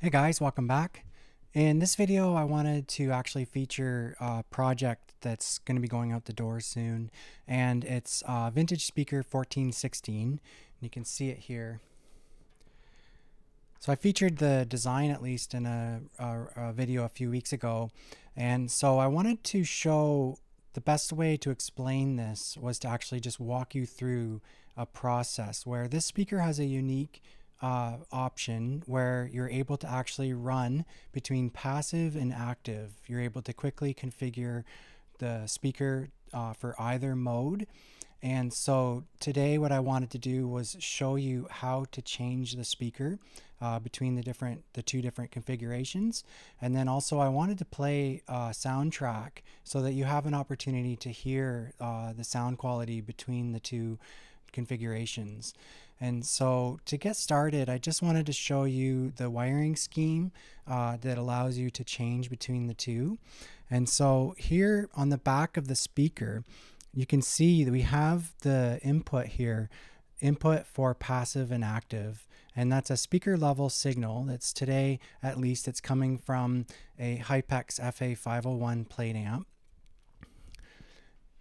Hey guys, welcome back. In this video, I wanted to actually feature a project that's going to be going out the door soon, and it's Vintage Speaker 1416. You can see it here. So I featured the design at least in a, a, a video a few weeks ago, and so I wanted to show the best way to explain this was to actually just walk you through a process where this speaker has a unique uh, option where you're able to actually run between passive and active. You're able to quickly configure the speaker uh, for either mode. And so today what I wanted to do was show you how to change the speaker uh, between the different the two different configurations. And then also I wanted to play a soundtrack so that you have an opportunity to hear uh, the sound quality between the two configurations. And so to get started, I just wanted to show you the wiring scheme uh, that allows you to change between the two. And so here on the back of the speaker, you can see that we have the input here, input for passive and active. And that's a speaker level signal that's today, at least it's coming from a Hypex FA501 plate amp.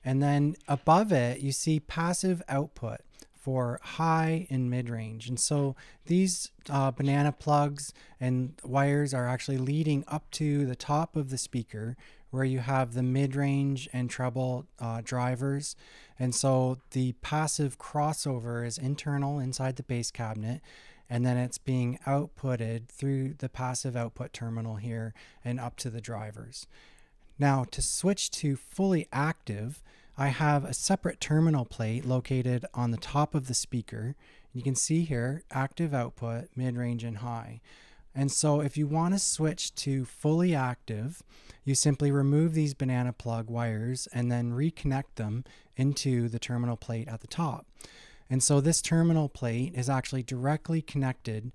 And then above it, you see passive output for high and mid range. And so these uh, banana plugs and wires are actually leading up to the top of the speaker where you have the mid range and treble uh, drivers. And so the passive crossover is internal inside the base cabinet. And then it's being outputted through the passive output terminal here and up to the drivers. Now, to switch to fully active, I have a separate terminal plate located on the top of the speaker. You can see here active output, mid-range and high. And so if you want to switch to fully active, you simply remove these banana plug wires and then reconnect them into the terminal plate at the top. And so this terminal plate is actually directly connected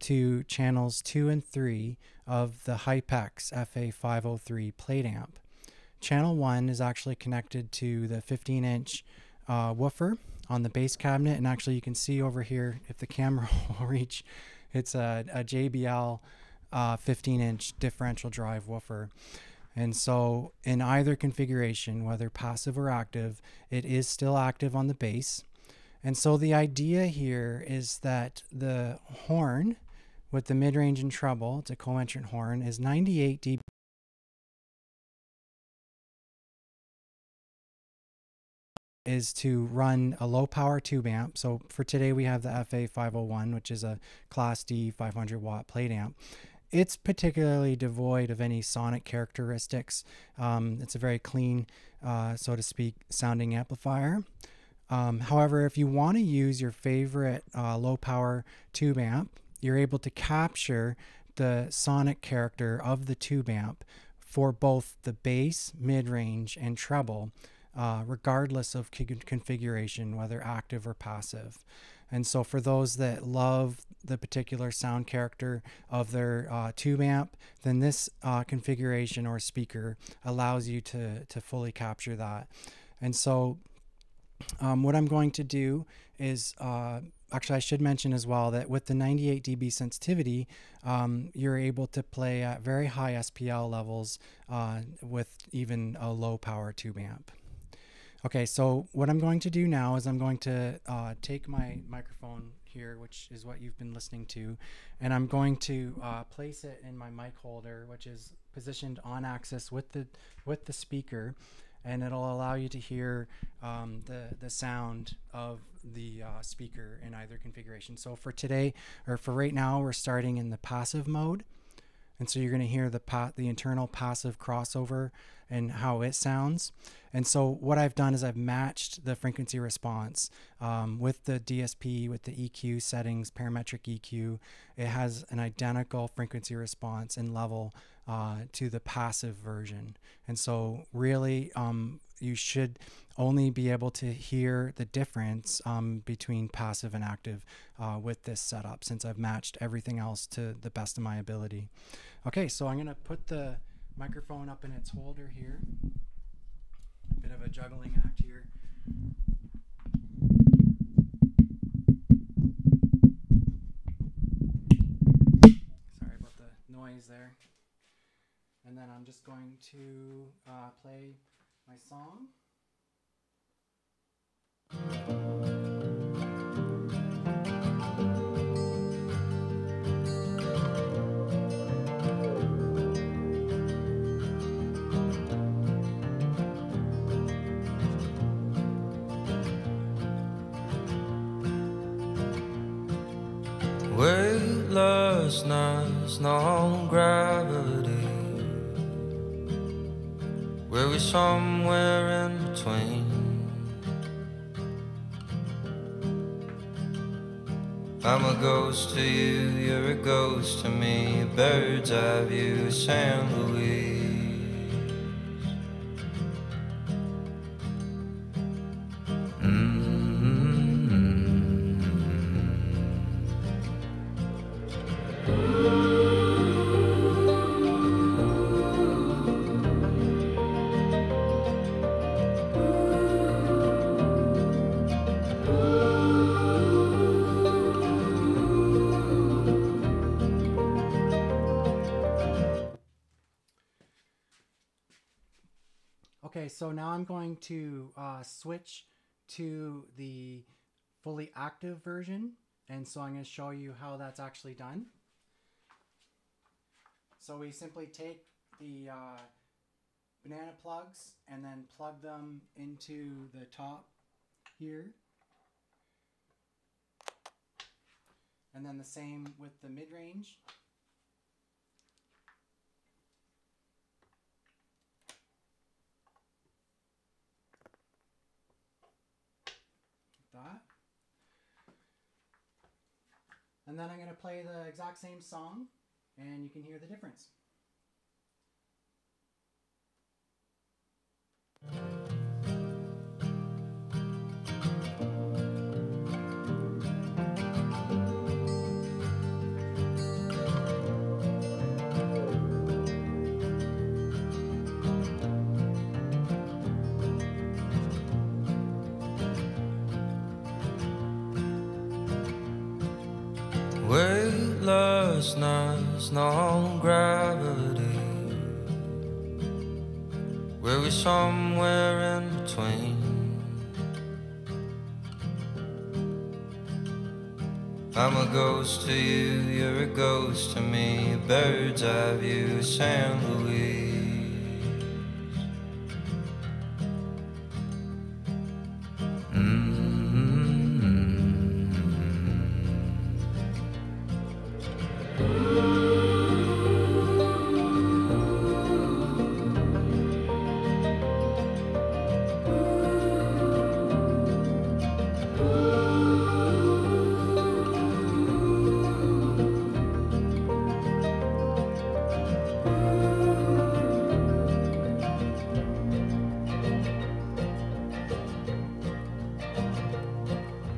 to channels 2 and 3 of the Hypex FA503 plate amp. Channel 1 is actually connected to the 15 inch uh, woofer on the base cabinet. And actually, you can see over here, if the camera will reach, it's a, a JBL uh, 15 inch differential drive woofer. And so, in either configuration, whether passive or active, it is still active on the base. And so, the idea here is that the horn with the mid range and treble, it's a co entrant horn, is 98 dB is to run a low power tube amp. So for today we have the FA501, which is a class D 500 watt plate amp. It's particularly devoid of any sonic characteristics. Um, it's a very clean, uh, so to speak, sounding amplifier. Um, however, if you want to use your favorite uh, low power tube amp, you're able to capture the sonic character of the tube amp for both the bass, mid range, and treble uh, regardless of configuration, whether active or passive. And so, for those that love the particular sound character of their uh, tube amp, then this uh, configuration or speaker allows you to, to fully capture that. And so, um, what I'm going to do is uh, actually, I should mention as well that with the 98 dB sensitivity, um, you're able to play at very high SPL levels uh, with even a low power tube amp. Okay, so what I'm going to do now is I'm going to uh, take my microphone here, which is what you've been listening to, and I'm going to uh, place it in my mic holder, which is positioned on axis with the with the speaker, and it'll allow you to hear um, the the sound of the uh, speaker in either configuration. So for today, or for right now, we're starting in the passive mode. And so you're going to hear the pa- the internal passive crossover and how it sounds. And so what I've done is I've matched the frequency response um, with the DSP, with the EQ settings, parametric EQ. It has an identical frequency response and level uh, to the passive version. And so really um, you should only be able to hear the difference um, between passive and active uh, with this setup since I've matched everything else to the best of my ability. Okay, so I'm going to put the microphone up in its holder here. Bit of a juggling act here. Sorry about the noise there. And then I'm just going to uh, play my song. Weightlessness, no gravity. Where we somewhere in between. I'm a ghost to you, you're a ghost to me. Bird's eye view, San Luis. Okay, so now I'm going to uh, switch to the fully active version. And so I'm going to show you how that's actually done. So we simply take the uh, banana plugs and then plug them into the top here. And then the same with the mid-range. that. And then I'm going to play the exact same song and you can hear the difference. Weightlessness, no gravity. Where we somewhere in between. I'm a ghost to you, you're a ghost to me. Bird's eye view, San Luis.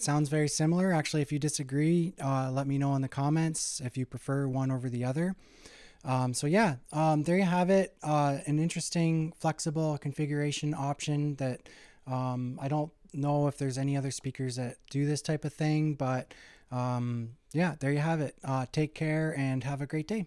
sounds very similar. Actually, if you disagree, uh, let me know in the comments if you prefer one over the other. Um, so yeah, um, there you have it. Uh, an interesting flexible configuration option that um, I don't know if there's any other speakers that do this type of thing, but um, yeah, there you have it. Uh, take care and have a great day.